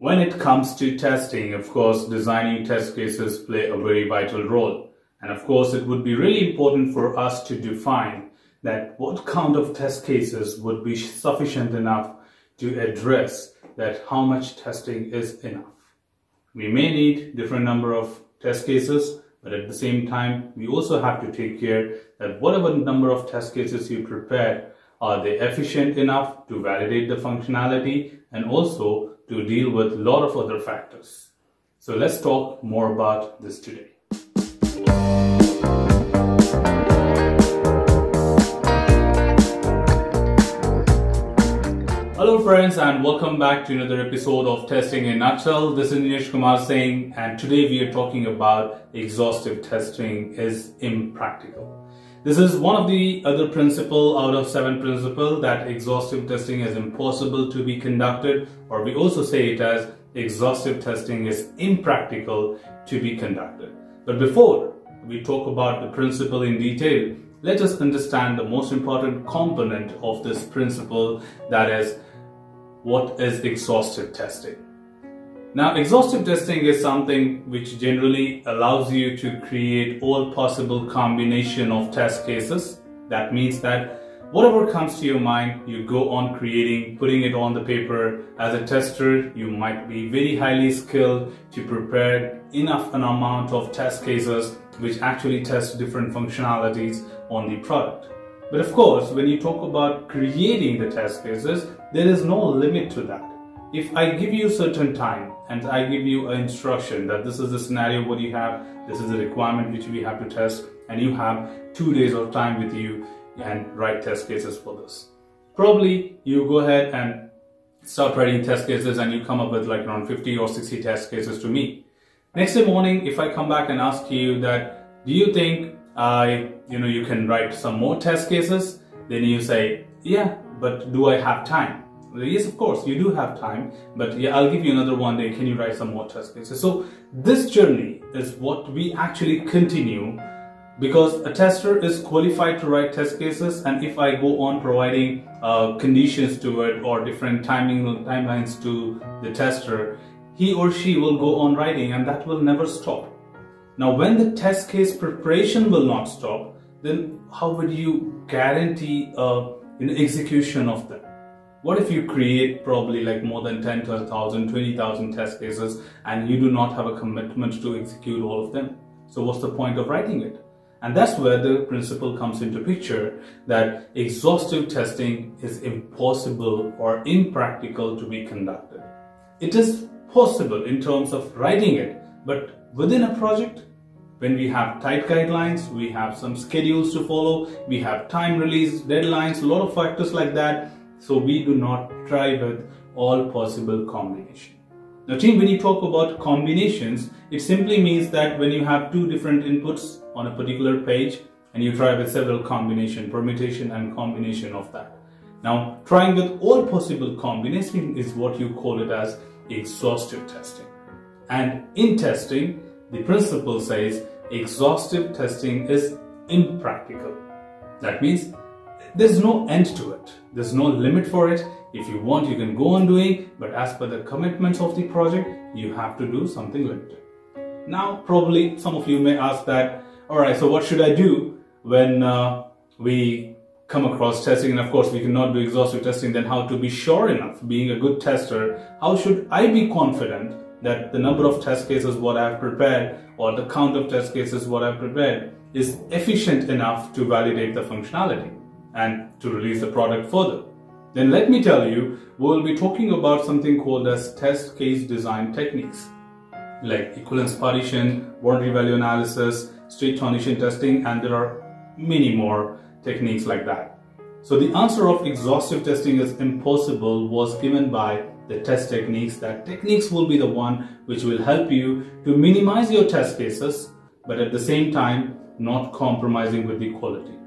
When it comes to testing, of course, designing test cases play a very vital role. And of course, it would be really important for us to define that what kind of test cases would be sufficient enough to address that how much testing is enough. We may need different number of test cases, but at the same time, we also have to take care that whatever number of test cases you prepare, are they efficient enough to validate the functionality and also to deal with a lot of other factors. So let's talk more about this today. Hello friends and welcome back to another episode of Testing in Nutshell. This is Neeraj Kumar Singh and today we are talking about exhaustive testing is impractical. This is one of the other principle out of seven principle that exhaustive testing is impossible to be conducted or we also say it as exhaustive testing is impractical to be conducted. But before we talk about the principle in detail, let us understand the most important component of this principle that is what is exhaustive testing. Now, exhaustive testing is something which generally allows you to create all possible combination of test cases. That means that whatever comes to your mind, you go on creating, putting it on the paper. As a tester, you might be very highly skilled to prepare enough an amount of test cases which actually test different functionalities on the product. But of course, when you talk about creating the test cases, there is no limit to that if I give you certain time and I give you an instruction that this is the scenario what you have, this is the requirement which we have to test, and you have two days of time with you and write test cases for this. Probably you go ahead and start writing test cases and you come up with like around 50 or 60 test cases to me. Next day morning, if I come back and ask you that, do you think I, you know, you can write some more test cases? Then you say, yeah, but do I have time? Yes, of course, you do have time, but yeah, I'll give you another one day. Can you write some more test cases? So this journey is what we actually continue because a tester is qualified to write test cases and if I go on providing uh, conditions to it or different timing timelines to the tester, he or she will go on writing and that will never stop. Now when the test case preparation will not stop, then how would you guarantee uh, an execution of them? What if you create probably like more than 10, 12,000, 20,000 test cases and you do not have a commitment to execute all of them? So what's the point of writing it? And that's where the principle comes into picture that exhaustive testing is impossible or impractical to be conducted. It is possible in terms of writing it, but within a project, when we have tight guidelines, we have some schedules to follow, we have time release, deadlines, a lot of factors like that, so we do not try with all possible combination. Now team, when you talk about combinations, it simply means that when you have two different inputs on a particular page and you try with several combination, permutation and combination of that. Now trying with all possible combination is what you call it as exhaustive testing. And in testing, the principle says exhaustive testing is impractical. That means there's no end to it. There's no limit for it. If you want, you can go on doing, but as per the commitments of the project, you have to do something limited. Now, probably some of you may ask that, all right, so what should I do when uh, we come across testing? And of course, we cannot do exhaustive testing, then how to be sure enough, being a good tester, how should I be confident that the number of test cases what I've prepared or the count of test cases what I've prepared is efficient enough to validate the functionality? And to release the product further. Then let me tell you, we'll be talking about something called as test case design techniques like equivalence partition, boundary value analysis, state transition testing, and there are many more techniques like that. So the answer of exhaustive testing is impossible was given by the test techniques. That techniques will be the one which will help you to minimize your test cases, but at the same time, not compromising with the quality.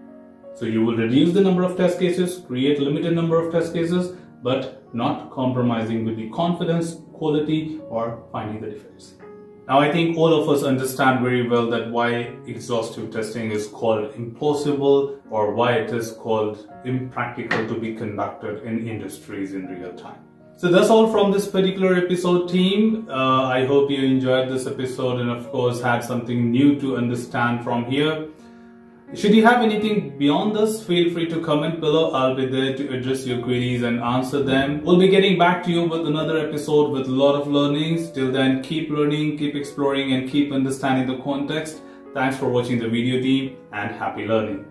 So you will reduce the number of test cases, create limited number of test cases, but not compromising with the confidence, quality, or finding the defects. Now I think all of us understand very well that why exhaustive testing is called impossible or why it is called impractical to be conducted in industries in real time. So that's all from this particular episode team. Uh, I hope you enjoyed this episode and of course had something new to understand from here. Should you have anything beyond this, feel free to comment below. I'll be there to address your queries and answer them. We'll be getting back to you with another episode with a lot of learnings. Till then, keep learning, keep exploring and keep understanding the context. Thanks for watching the video team and happy learning.